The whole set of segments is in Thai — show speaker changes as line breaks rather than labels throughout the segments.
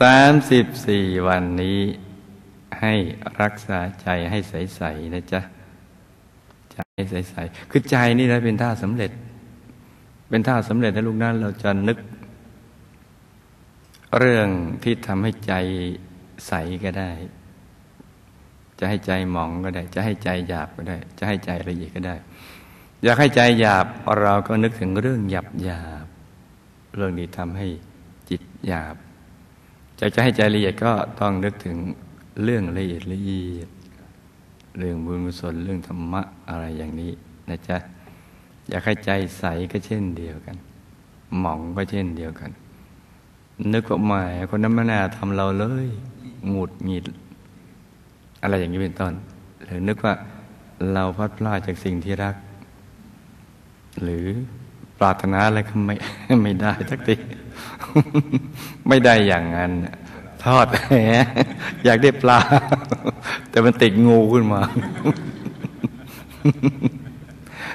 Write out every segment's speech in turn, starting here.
สามสิบสี่วันนี้ให้รักษาใจให้ใสๆนะจ๊ะ ใจใสๆคือใจนี่นะเป็นท่าสำเร็จ เป็นท่าสำเร็จนะลูกนั้นเราจะนึก เรื่องที่ทำให้ใจใสก็ได้ จะให้ใจหมองก็ได้ จะให้ใจหยาบก็ได้ จะให้ใจละเอียดก็ได้ อยากให้ใจหยาบเราก็นึกถึงเรื่องหยาบหยาบเรื่องนี้ทำให้จิตหยาบ จะจะให้ใจละเอียดก็ต้องนึกถึงเรื่องละเอียดละเอียด เรื่องบุญกุศลเรื่องธรรมะอะไรอย่างนี้นะจ๊ะอยากให้ใจใสก็เช่นเดียวกัน หมองก็เช่นเดียวกัน นึกว่าหมายคนนั้นไม่น่าทำเราเลยหงุดหงิด อะไรอย่างนี้เป็นต้น หรือนึกว่าเราพัดพลาดจากสิ่งที่รัก หรือ ปรารถนาอะไรก็ไม่ไม่ได้ทักทีไม่ได้อย่างนั้นทอดแหอยากได้ปลา แต่มันติดงูขึ้นมา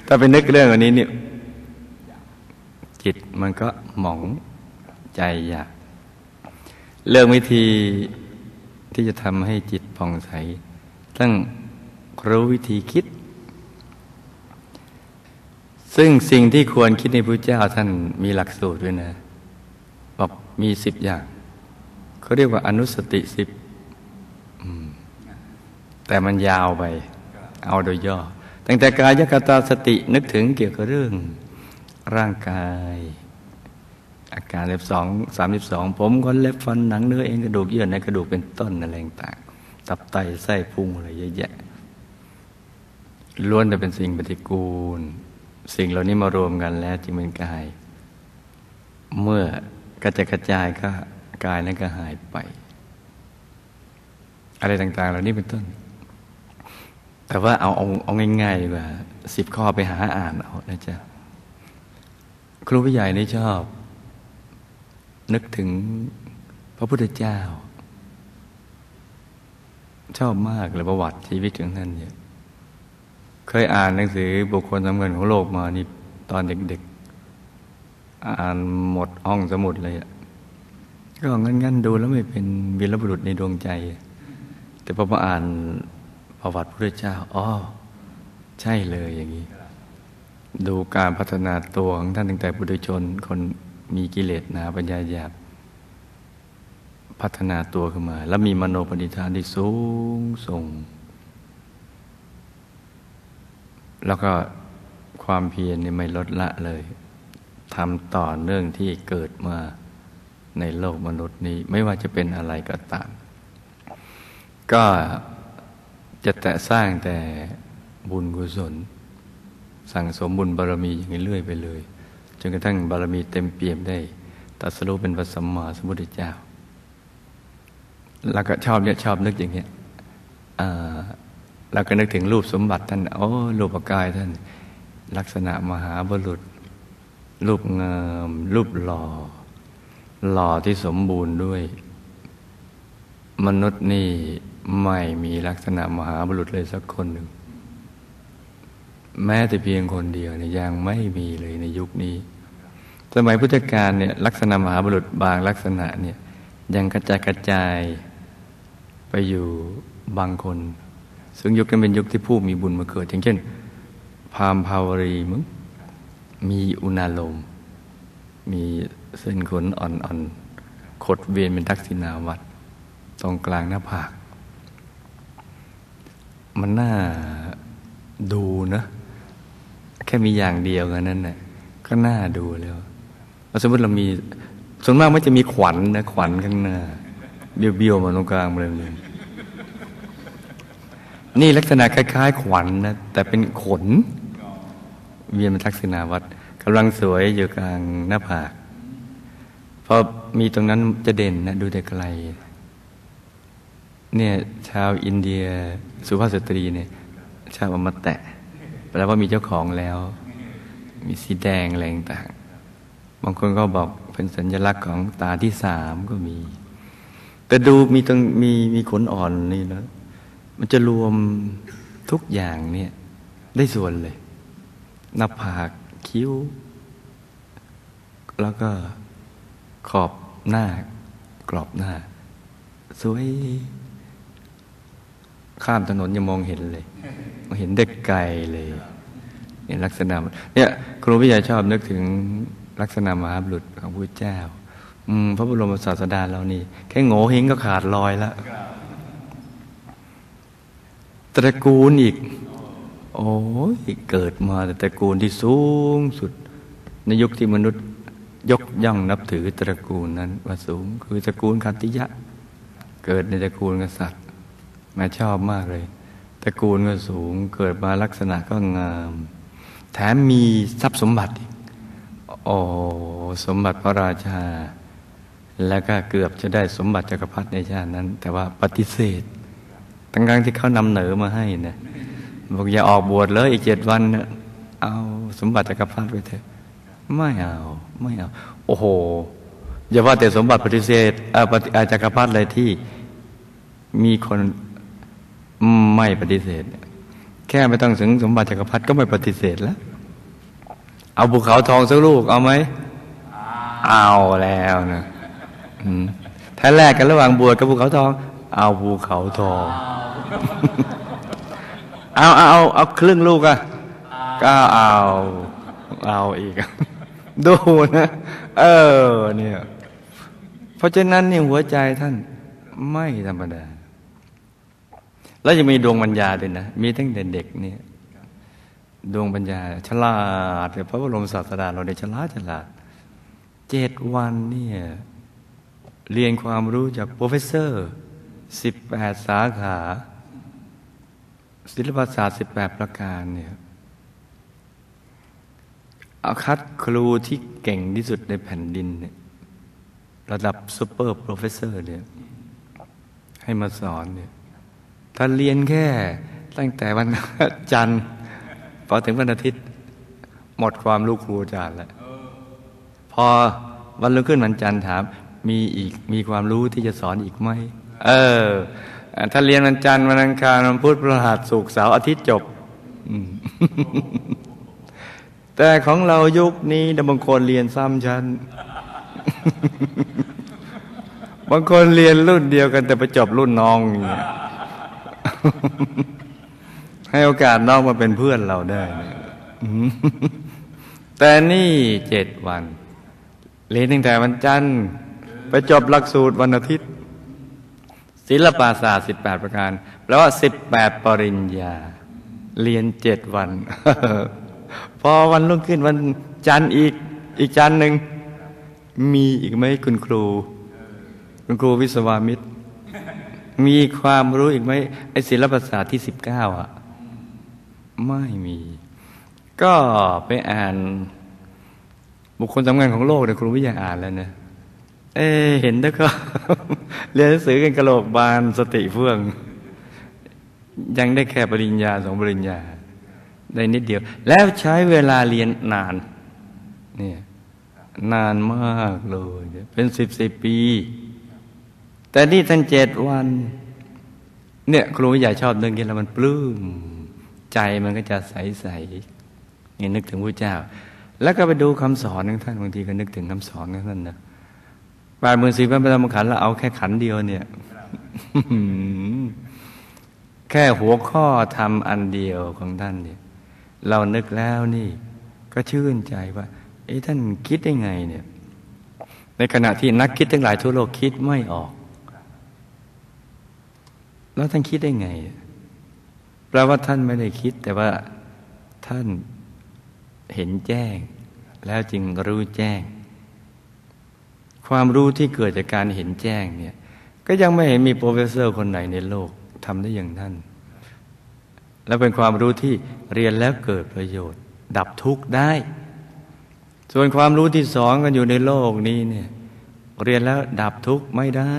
ถ้าไปนึกเรื่องอันนี้เนี่ยจิตมันก็หมองใจอยาก เรื่องวิธีที่จะทำให้จิตผ่องใส ต้องรู้วิธีคิด ซึ่งสิ่งที่ควรคิดในพระเจ้าท่านมีหลักสูตรด้วยนะบอกมีสิบอย่าง เขาเรียกว่าอนุสติสิบแต่มันยาวไป เอาโดยย่อ ตั้งแต่กายกตาสตินึกถึงเกี่ยวกับเรื่อง ร่างกาย อาการเล็บสองสามสิบสองผมคนเล็บฟันหนังเนื้อเอ็นกระดูกเยื่อในกระดูกเป็นต้นอะไรต่างตับไตไส้พุงอะไรเยอะแยะล้วนแต่เป็นสิ่งปฏิกูล สิ่งเหล่านี้มารวมกันแล้วจึงเป็นกาย เมื่อกระจกระจายก็กายนั้นก็หายไป อะไรต่าง ๆ เหล่านี้เป็นต้น แต่ว่าเอาเอาเอาง่ายๆดีกว่าสิบข้อไปหาอ่านเอานะจ๊ะครูผู้ใหญ่นี่ชอบ นึกถึงพระพุทธเจ้า ชอบมากเลยประวัติชีวิตของท่านเนี่ย เคยอ่านหนังสือบุคคลสำคัญของโลกมานี่ตอนเด็กๆ อ่านหมดห้องสมุดเลยอะก็งั้นๆดูแล้วไม่เป็นวีรบุรุษในดวงใจ แต่พอมาอ่านประวัติพระเจ้าอ๋อใช่เลยอย่างนี้ ดูการพัฒนาตัวของท่านตั้งแต่บุตรชน คนมีกิเลสหนาปัญญาหยาบพัฒนาตัวขึ้นมา แล้วมีมโนปณิธานที่สูงส่ง แล้วก็ความเพียรนี่ไม่ลดละเลยทำต่อเนื่องที่เกิดมาในโลกมนุษย์นี้ ไม่ว่าจะเป็นอะไรก็ตาม ก็จะแต่สร้างแต่บุญกุศล สั่งสมบุญบารมีอย่างนี้เรื่อยไปเลย จนกระทั่งบารมีเต็มเปี่ยมได้ตัดสรุปเป็นพระสัมมาสัมพุทธเจ้า แล้วก็ชอบเนี่ยชอบนึกอย่างเงี้ย แล้วก็นึกถึงรูปสมบัติท่านโอ้รูปกายท่าน ลักษณะมหาบุรุษ รูปงามรูปหล่อ หล่อที่สมบูรณ์ด้วย มนุษย์นี่ไม่มีลักษณะมหาบุรุษเลยสักคนหนึ่ง แม้แต่เพียงคนเดียวเนี่ยยังไม่มีเลยในยุคนี้ สมัยพุทธกาลเนี่ยลักษณะมหาบุรุษบางลักษณะเนี่ยยังกระจายกระจายไปอยู่บางคน ซึ่งยุคนั้นเป็นยุคที่ผู้มีบุญมาเกิด อย่างเช่น พามภาวรีมึงมีอุณาโลม มีเส้นขนอ่อนๆขดเวียนเป็นทักษิณาวัดตรงกลางหน้าผาก มันน่าดูนะ แค่มีอย่างเดียวกันนั้นน่ะก็น่าดูแล้วสมมติเรามีส่วนมากมันจะมีขวัญนะขวัญข้างหน้าเบี้ยวๆมาตรงกลางเลย นี่ลักษณะคล้าย ๆ ขวัญนนะแต่เป็นขน เวียนเป็นทักษิณาวัดกำลังสวยอยู่กลางหน้าผากพอมีตรงนั้นจะเด่นนะดูแต่ไกล เนี่ยชาวอินเดียสุภาพสตรีเนี่ยชาวอมตะแปลว่ามีเจ้าของแล้ว มีสีแดงแรงต่างบางคนก็บอกเป็นสัญลักษณ์ของตาที่สามก็มี แต่ดูมีตรงมีมีขนอ่อนนี่นะ มันจะรวมทุกอย่างเนี่ยได้ส่วนเลยหน้าผากคิ้ว แล้วก็ขอบหน้ากรอบหน้า สวย ข้ามถนนยังมองเห็นเลยเห็นได้ไกลเลยเนี่ยลักษณะเนี่ยครูพิยาชอบนึกถึงลักษณะมหาบุรุษของพระเจ้า อืมพระบรมศาสดาเรานี่ แค่โง่เฮงก็ขาดลอยแล้ว ตระกูลอีก โอ้ยเกิดมาแต่ตระกูลที่สูงสุด ในยุคที่มนุษย์ยกย่องนับถือตระกูลนั้นว่าสูง คือตระกูลคันติยะ เกิดในตระกูลกษัตริย์แม่ชอบมากเลย ตระกูลก็สูง เกิดมาลักษณะก็งาม แถมมีทรัพย์สมบัติอีกโอ้สมบัติพระราชา แล้วก็เกือบจะได้สมบัติจักรพรรดิในชาตินั้น แต่ว่าปฏิเสธ ทั้งๆที่เขานำเหนือมาให้นะบอกอย่าออกบวชเลยอีกเจ็ดวันนะเอาสมบัติจักรพรรดิไปเถอะไม่เอาไม่เอา โอ้โหอย่าว่าแต่สมบัติปฏิเสธอาจักรพรรดิอะไรที่มีคนไม่ปฏิเสธ แค่ไม่ต้องถึงสมบัติจักรพรรดิก็ไม่ปฏิเสธแล้ว เอาภูเขาทองสักลูกเอาไหมเอาแล้วนะถ้าแรกกันระหว่างบวชกับภูเขาทอง เอาภูเขาทอง เอาเอาเอาเอาครึ่งลูกอะก็เอาเอาอีก ดูนะ เออเนี่ยเพราะฉะนั้นนี่หัวใจท่านไม่ธรรมดา แล้วยังมีดวงปัญญาด้วยนะ มีตั้งแต่เด็กเนี่ยดวงปัญญา ฉลาดพระบรมศาสดาเราได้ฉลาดฉลาดเจ็ดวันเนี่ยเรียนความรู้จากโปรเฟสเซอร์สิบแปดสาขา ศิลปศาสตร์สิบแปดประการเนี่ยเอาคัดครูที่เก่งที่สุดในแผ่นดินเนี่ยระดับ super professor เนี่ยให้มาสอนเนี่ยถ้าเรียนแค่ตั้งแต่วันจันทร์พอถึงวันอาทิตย์ หมดความรู้ครูอาจารย์แล้วพอวันรุ่งขึ้นวันจันทร์ถาม มีอีกมีความรู้ที่จะสอนอีกไหม เออ ถ้าเรียนวันจันทร์วันอังคารวันพุธพฤหัสศุกร์เสาร์อาทิตย์จบ แต่ของเรายุคนี้บางคนเรียนซ้ำชั้น บางคนเรียนรุ่นเดียวกัน แต่ไปจบรุ่นน้องอย่างเงี้ยให้โอกาสน้องมาเป็นเพื่อนเราได้แต่นี่เจ็ดวัน เรียนตั้งแต่วันจันทร์ ไปจบหลักสูตรวันอาทิตย์ ศิลปศาสตร์สิบแปดประการ แปลว่าสิบแปดปริญญา เรียนเจ็ดวัน พอวันรุ่งขึ้นวันจันทร์อีก อีกจันทร์หนึ่ง มีอีกไหมคุณครู คุณครูวิศวามิตร มีความรู้อีกไหมไอศิลปศาสตร์ที่สิบเก้าอะ ไม่มี ก็ไปอ่าน บุคคลสำคัญของโลกเนี่ยครูวิทยาอ่านแล้วนะ เอเห็นแล้วก็เรียนหนังสือกันกระโหลกบานสติเฟื่อง ยังได้แค่ปริญญาสองปริญญา ได้นิดเดียว แล้วใช้เวลาเรียนนานเนี่ยนานมากเลย เป็นสิบสิบปี แต่นี่ท่านเจ็ดวัน เนี่ยครูใหญ่ชอบเรื่องนี้แล้วมันปลื้ม ใจมันก็จะใสใสนี่นึกถึงพระเจ้า แล้วก็ไปดูคำสอนของท่านบางทีก็นึกถึงคำสอนของท่านนะ แปดหมื่นสี่พันพระธรรมขันธ์แล้วเอาแค่ขันเดียวเนี่ยแค่หัวข้อทำอันเดียวของท่านเนี่ย เรานึกแล้วนี่ ก็ชื่นใจว่าเอ้ท่านคิดได้ไงเนี่ย ในขณะที่นักคิดทั้งหลายทั่วโลกคิดไม่ออก แล้วท่านคิดได้ไงแปลว่าท่านไม่ได้คิด แต่ว่าท่านเห็นแจ้ง แล้วจึงรู้แจ้ง ความรู้ที่เกิดจากการเห็นแจ้งเนี่ยก็ยังไม่เห็นมี professor คนไหนในโลกทำได้อย่างนั้นและเป็นความรู้ที่เรียนแล้วเกิดประโยชน์ ดับทุกข์ได้ ส่วนความรู้ที่สอนกันอยู่ในโลกนี้เนี่ยเรียนแล้วดับทุกข์ไม่ได้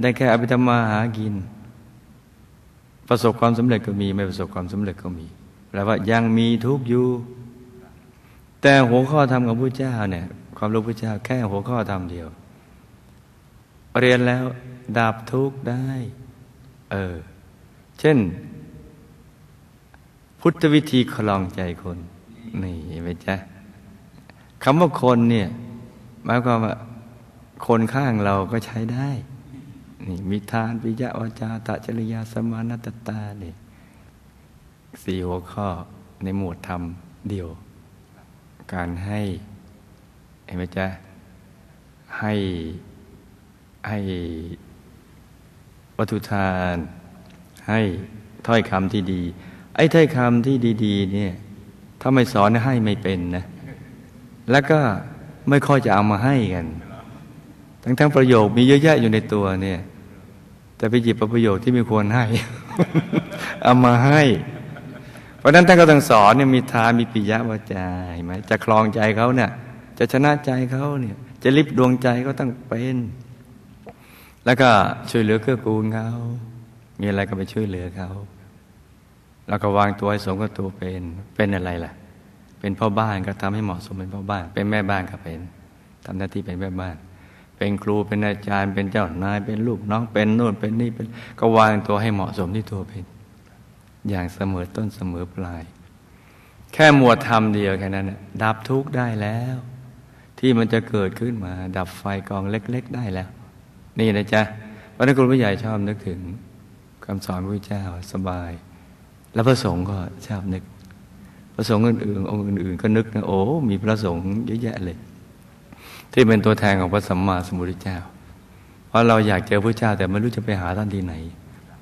ได้แค่เอาไปทำมาหากิน ประสบความสำเร็จก็มี ไม่ประสบความสำเร็จก็มีแปลว่ายังมีทุกข์อยู่ แต่หัวข้อธรรมของพระพุทธเจ้าเนี่ย ความรู้พระเจ้าแค่หัวข้อธรรมเดียว เรียนแล้วดับทุกข์ได้ เออ เช่น พุทธวิธีคลองใจคน นี่ไหมจ๊ะคำว่าคนเนี่ยหมายความว่าคนข้างเราก็ใช้ได้ นี่มีทานปิยะวาจาตะจริยาสมานัตตาเนี่ยสี่หัวข้อในหมวดธรรมเดียว การให้ ห็นไหมจ๊ะให้ให้วัตถุทาน ให้ถ้อยคำที่ดี ไอ้ถ้อยคำที่ดี ๆ เนี่ย ถ้าไม่สอนให้ไม่เป็นนะ แล้วก็ไม่ค่อยจะเอามาให้กัน ทั้งทั้งประโยคมีเยอะแยะอยู่ในตัวเนี่ย แต่ไปหยิบประโยคที่ไม่ควรให้ เอามาให้ เพราะนั้นท่านก็ต้องสอนเนี่ยมีทานมีปิยะวาจาเห็นไหมจะคลองใจเขาเนี่ย จะชนะใจเขาเนี่ย จะลิบดวงใจก็ต้องเป็น แล้วก็ช่วยเหลือเกื้อกูลเขามีอะไรก็ไปช่วยเหลือเขาแล้วก็วางตัวให้สมกับตัวเป็น เป็นอะไรล่ะ เป็นพ่อบ้านก็ทำให้เหมาะสมเป็นพ่อบ้าน เป็นแม่บ้านก็เป็นทำหน้าที่เป็นแม่บ้าน เป็นครูเป็นอาจารย์เป็นเจ้านาย เป็นลูกน้องเป็นโน่นเป็นนี่เป็น ก็วางตัวให้เหมาะสมที่ตัวเป็น อย่างเสมอต้นเสมอปลาย แค่หมวดธรรมเดียวแค่นั้นดับทุกข์ได้แล้ว ที่มันจะเกิดขึ้นมา ดับไฟกองเล็ก ๆ ได้แล้ว นี่นะจ๊ะพระนักคุณผู้ใหญ่ชอบนึกถึงคำสอนพระเจ้าสบาย แล้วพระสงฆ์ก็ชอบนึก พระสงฆ์อื่นๆองค์อื่น ๆ ก็นึกนะโอ้มีพระสงฆ์เยอะแยะเลย ที่เป็นตัวแทนของพระสัมมาสัมพุทธเจ้า เพราะเราอยากเจอพระเจ้าแต่ไม่รู้จะไปหาท่านที่ไหน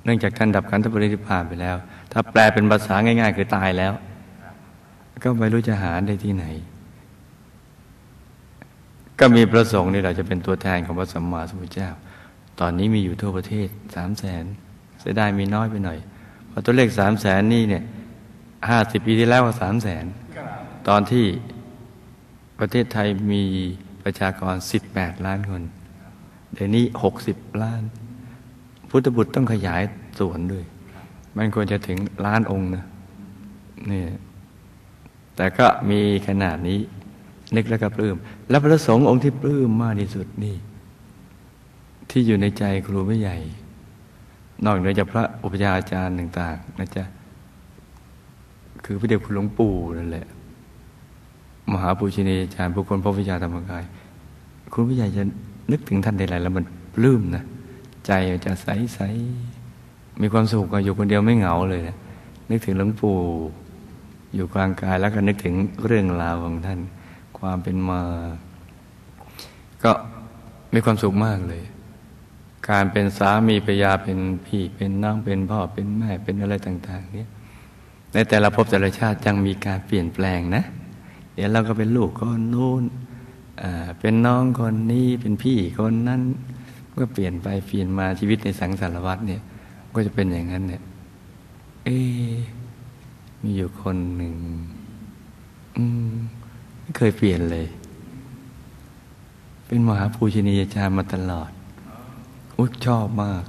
เนื่องจากท่านดับขันธปรินิพพานไปแล้ว ถ้าแปลเป็นภาษาง่าย ๆ คือตายแล้ว ก็ไม่รู้จะหาได้ที่ไหน ก็มีพระสงฆ์นี่เราจะเป็นตัวแทนของพระสัมมาสัมพุทธเจ้า ตอนนี้มีอยู่ทั่วประเทศสามแสนเสียดายมีน้อยไปหน่อย เพราะตัวเลขสามแสนนี่เนี่ยห้าสิบปีที่แล้วก็สามแสนตอนที่ประเทศไทยมีประชากรสิบแปดล้านคนเดี๋ยวนี้หกสิบล้าน พุทธบุตรต้องขยายส่วนด้วย มันควรจะถึงล้านองค์นะนี่แต่ก็มีขนาดนี้ นึกแล้วก็ปลื้ม แล้วพระสงฆ์องค์ที่ปลื้มมากที่สุดนี่ ที่อยู่ในใจครูไม่ใหญ่ นอกเหนือจากพระอุปชาอาจารย์ต่าง ๆ นะจ๊ะ คือพระเดชคุณหลวงปู่นั่นแหละ มหาปูชินีอาจารย์ผู้คนพระวิชาธรรมกายคุณผู้ใหญ่จะนึกถึงท่านใดๆแล้วมันปลื้มนะใจจะใสใสมีความสุขอยู่คนเดียวไม่เหงาเลยนะนึกถึงหลวงปู่อยู่กลางกายแล้วก็นึกถึงเรื่องราวของท่าน ความเป็นมา ก็มีความสุขมากเลย การเป็นสามีภรรยาเป็นพี่เป็นน้องเป็นพ่อเป็นแม่เป็นอะไรต่าง ๆ เนี่ยในแต่ละภพแต่ละชาติจังมีการเปลี่ยนแปลงนะ เดี๋ยวเราก็เป็นลูกคนนู้นเป็นน้องคนนี้เป็นพี่คนนั้นก็เปลี่ยนไปเปลี่ยนมาชีวิตในสังสารวัฏเนี่ย ก็จะเป็นอย่างนั้นเนี่ยเอมีอยู่คนหนึ่ง อืม ไม่เคยเปลี่ยนเลย เป็นมหาภูชนียาจารย์มาตลอดอุ้ชอบมาก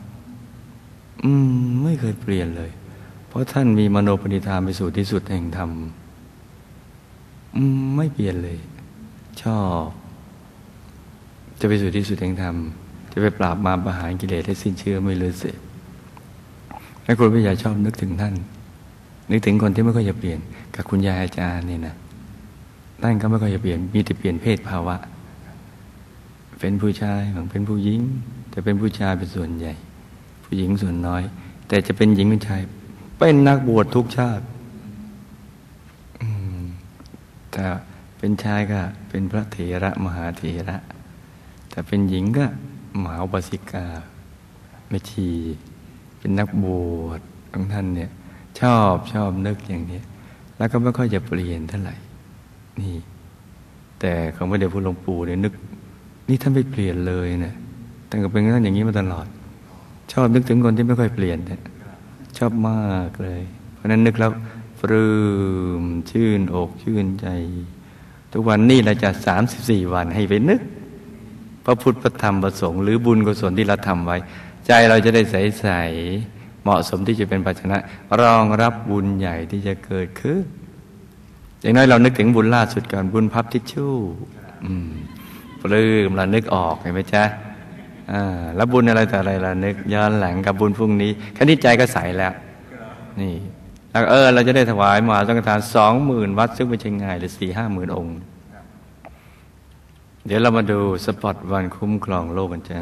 อืม ไม่เคยเปลี่ยนเลย เพราะท่านมีมโนปณิธานไปสู่ที่สุดแห่งธรรมอืม ไม่เปลี่ยนเลย ชอบ จะไปสู่ที่สุดแห่งธรรม จะไปปราบมาประหารกิเลสให้สิ้นเชื่อไม่เลยเสียให้คุณพิยาชอบนึกถึงท่าน นึกถึงคนที่ไม่ค่อยจะเปลี่ยน กับคุณยายอาจารย์นี่นะ ท่านก็ไม่ค่อยจะเปลี่ยน มีแต่เปลี่ยนเพศภาวะ เป็นผู้ชายบางเป็นผู้หญิง แต่เป็นผู้ชายเป็นส่วนใหญ่ ผู้หญิงส่วนน้อย แต่จะเป็นหญิงเป็นชาย เป็นนักบวชทุกชาติแต่เป็นชายก็เป็นพระเถระมหาเถระ แต่เป็นหญิงก็มหาบสิกาไม่ชีเป็นนักบวชของท่านเนี่ย ชอบชอบนึกอย่างนี้ แล้วก็ไม่ค่อยจะเปลี่ยนเท่าไหร่ นี่ แต่ของพระเดชพระหลวงปู่เนี่ยนึก นี่ท่านไม่เปลี่ยนเลยเนะี่ยตั้งแต่เป็นท่านอย่างนี้มาตลอด ชอบนึกถึงคนที่ไม่ค่อยเปลี่ยนเนี่ยชอบมากเลย เพราะนั้นนึกแล้วปลื้มชื่นอกชื่นใจ ทุกวันนี้เราจะสามสิบสี่วันให้ไปนึก พระพุทธพระธรรมประสงค์หรือบุญกุศลที่เราทำไว้ ใจเราจะได้ใสใสเหมาะสมที่จะเป็นปัจจนะ รองรับบุญใหญ่ที่จะเกิดขึ้น อย่างน้อยเรานึกถึงบุญล่าสุดก่อนบุญพับทิชชู่ปลื้มเรานึกออกเห็นไหมจ๊ะแล้วบุญอะไรแต่อะไรเรานึกย้อนหลังกับบุญพรุ่งนี้แค่นี้ใจก็ใสแล้ว นี่แล้วเออ เราจะได้ถวายมหาสังฆทานสองหมื่นวัดซึ่งไม่ใช่ง่ายเลยสี่ห้าหมื่นองค์ เดี๋ยวเรามาดูสปอตวันคุ้มครองโลกกันจ้า